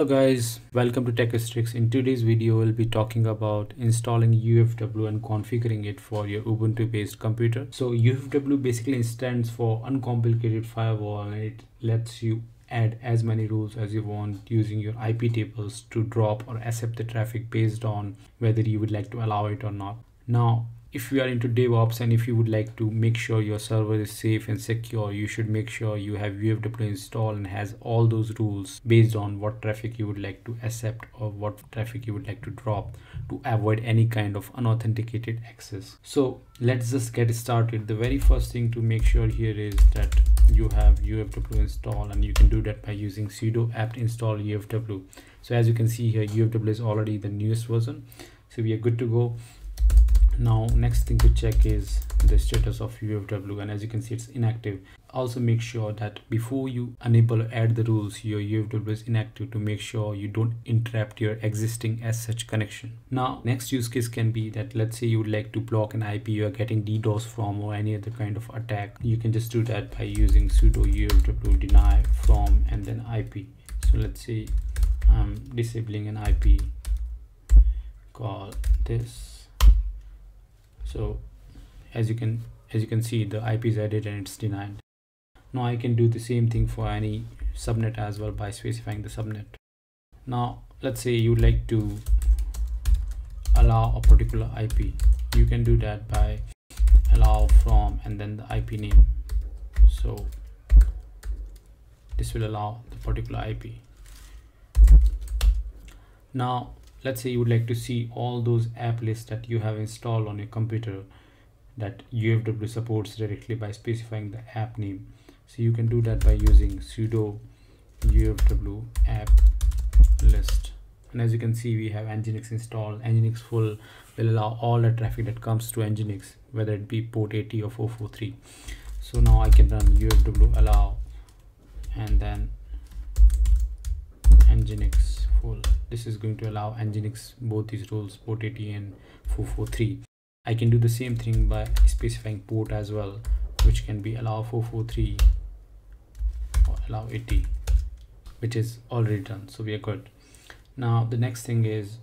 Hello guys, welcome to Techstricks. In today's video, we'll be talking about installing UFW and configuring it for your Ubuntu based computer. So UFW basically stands for uncomplicated firewall and it lets you add as many rules as you want using your IP tables to drop or accept the traffic based on whether you would like to allow it or not. Now, if you are into DevOps and if you would like to make sure your server is safe and secure, you should make sure you have UFW installed and has all those rules based on what traffic you would like to accept or what traffic you would like to drop to avoid any kind of unauthenticated access. So let's just get started. The very first thing to make sure here is that you have UFW installed and you can do that by using sudo apt install UFW. So as you can see here, UFW is already the newest version. So we are good to go now next thing to check is the status of UFW and as you can see it's inactive. Also make sure that before you enable or add the rules your UFW is inactive to make sure you don't interrupt your existing SSH connection. Now next use case can be that let's say you would like to block an IP you are getting DDoS from or any other kind of attack. You can just do that by using sudo UFW deny from and then IP so let's say I'm disabling an IP call this so as you can as you can see the ip is added and it's denied. Now i can do the same thing for any subnet as well by specifying the subnet. Now let's say you would like to allow a particular ip you can do that by allow from and then the ip name. So this will allow the particular ip now let's say you would like to see all those app lists that you have installed on your computer that UFW supports directly by specifying the app name. So you can do that by using sudo UFW app list. And as you can see, we have Nginx installed. Nginx full will allow all the traffic that comes to Nginx, whether it be port 80 or 443. So now I can run UFW allow and then Nginx full this is going to allow nginx both these roles port 80 and 443 i can do the same thing by specifying port as well which can be allow 443 or allow 80 which is already done. So we are good. Now the next thing is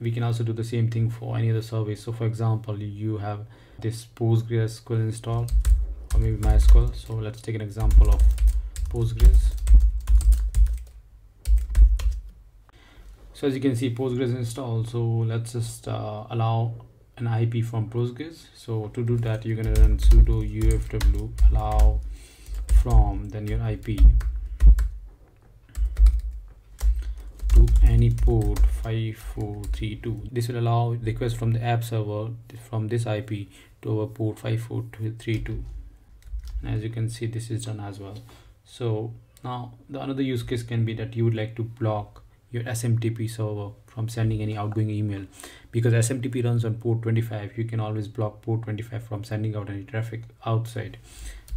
we can also do the same thing for any other service so for example you have this postgresql install or maybe mysql. So let's take an example of postgres so as you can see postgres installed so let's just uh, allow an ip from postgres. So to do that you're going to run sudo ufw allow from then your ip to any port 5432 this will allow request from the app server from this ip to our port 5432 and as you can see this is done as well. So now the another use case can be that you would like to block your SMTP server from sending any outgoing email. Because SMTP runs on port 25 you can always block port 25 from sending out any traffic outside.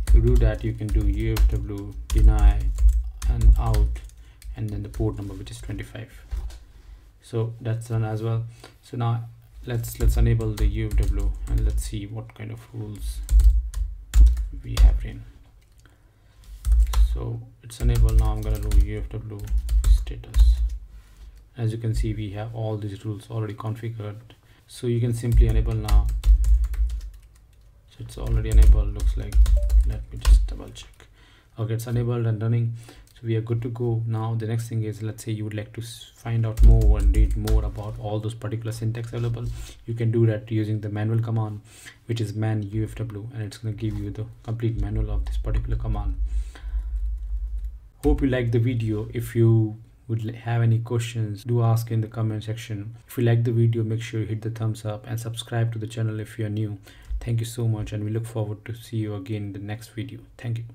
To do that you can do UFW deny and out and then the port number which is 25 so that's done as well. So now let's let's enable the UFW and let's see what kind of rules we have in. So it's enabled. Now I'm gonna do UFW status as you can see we have all these rules already configured. So you can simply enable now. So it's already enabled looks like. Let me just double check. Okay it's enabled and running. So we are good to go. Now the next thing is let's say you would like to find out more and read more about all those particular syntax available you can do that using the manual command which is man ufw and it's going to give you the complete manual of this particular command. Hope you like the video. If you would have any questions do ask in the comment section. If you like the video make sure you hit the thumbs up and subscribe to the channel if you are new. Thank you so much and we look forward to see you again in the next video. Thank you